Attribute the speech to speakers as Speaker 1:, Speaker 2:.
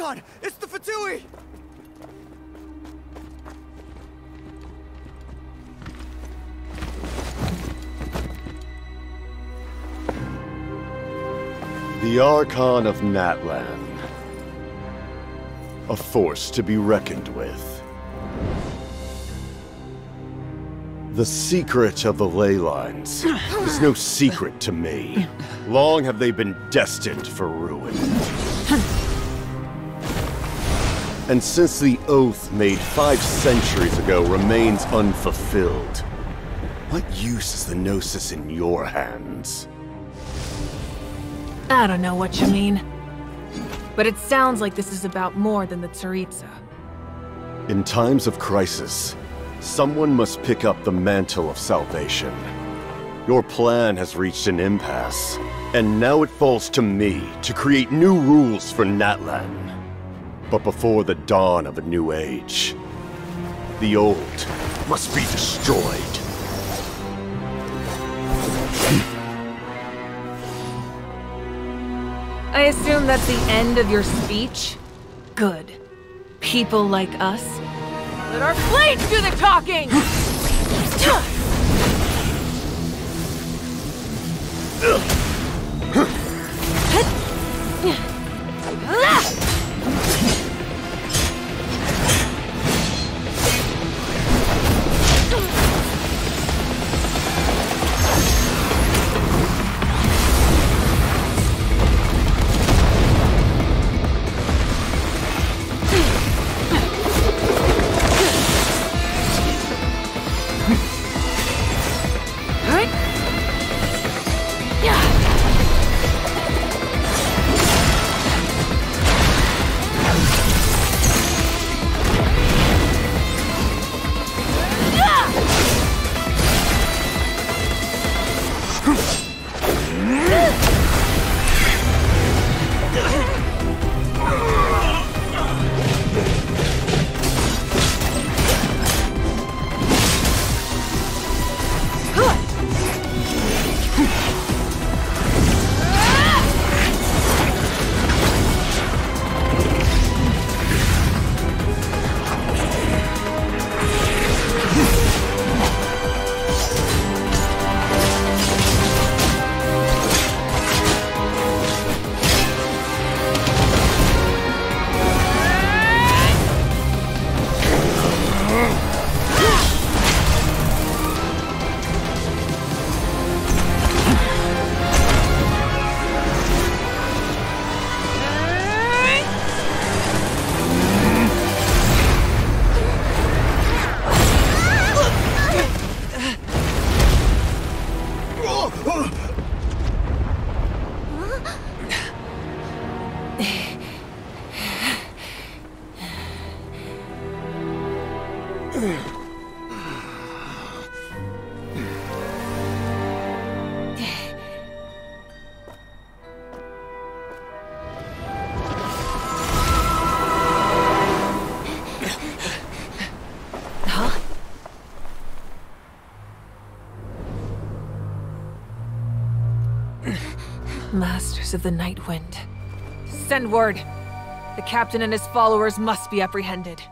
Speaker 1: Archon! It's the Fatui!
Speaker 2: The Archon of Natlan. A force to be reckoned with. The secret of the ley lines is no secret to me. Long have they been destined for ruin. And since the oath made five centuries ago remains unfulfilled, what use is the Gnosis in your hands?
Speaker 3: I don't know what you mean. But it sounds like this is about more than the Tsaritsa.
Speaker 2: In times of crisis, someone must pick up the mantle of salvation. Your plan has reached an impasse, and now it falls to me to create new rules for Natlan. But before the dawn of a new age, the old must be destroyed.
Speaker 3: I assume that's the end of your speech? Good. People like us? Let our blades do the talking! Masters of the Night Wind. Send word. The captain and his followers must be apprehended.